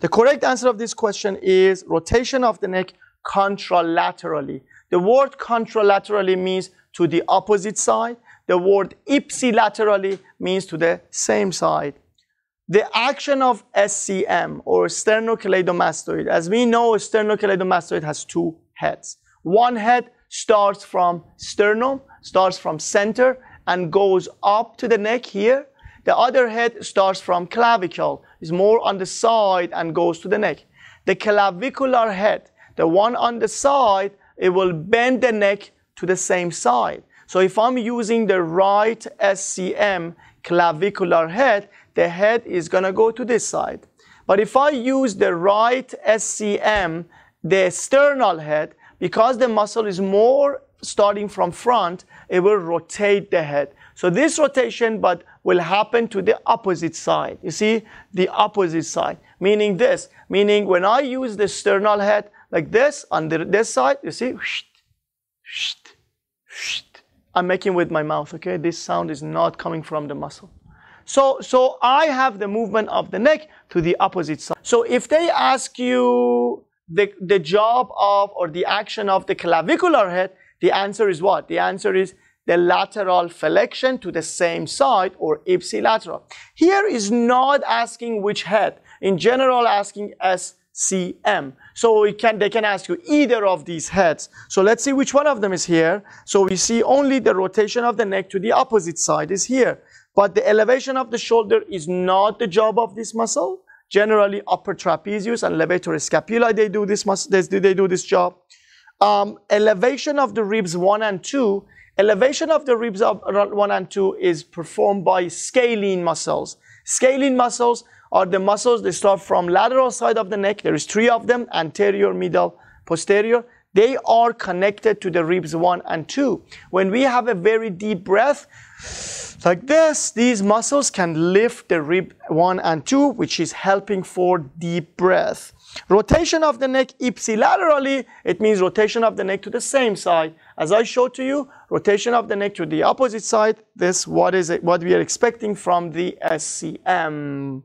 The correct answer of this question is rotation of the neck contralaterally. The word contralaterally means to the opposite side. The word ipsilaterally means to the same side. The action of SCM or sternocleidomastoid, as we know, sternocleidomastoid has two heads. One head starts from sternum, starts from center, and goes up to the neck here. The other head starts from clavicle, is more on the side and goes to the neck. The clavicular head, the one on the side, it will bend the neck to the same side. So if I'm using the right SCM clavicular head, the head is gonna go to this side. But if I use the right SCM, the sternal head, because the muscle is more starting from front, it will rotate the head. So this rotation but will happen to the opposite side. You see, the opposite side, meaning this, meaning when I use the sternal head like this on the, this side, you see, I'm making with my mouth, okay? This sound is not coming from the muscle. So, so I have the movement of the neck to the opposite side. So if they ask you the, the job of or the action of the clavicular head, the answer is what? The answer is the lateral flexion to the same side or ipsilateral. Here is not asking which head. In general, asking SCM. So can, they can ask you either of these heads. So let's see which one of them is here. So we see only the rotation of the neck to the opposite side is here. But the elevation of the shoulder is not the job of this muscle. Generally, upper trapezius and levator scapula, they do this, they, they do this job. Um, elevation of the ribs 1 and 2, elevation of the ribs of 1 and 2 is performed by scalene muscles. Scalene muscles are the muscles that start from lateral side of the neck. There is three of them, anterior, middle, posterior. They are connected to the ribs 1 and 2. When we have a very deep breath, like this, these muscles can lift the rib 1 and 2, which is helping for deep breath. Rotation of the neck ipsilaterally, it means rotation of the neck to the same side. As I showed to you, rotation of the neck to the opposite side, this what is it, what we are expecting from the SCM.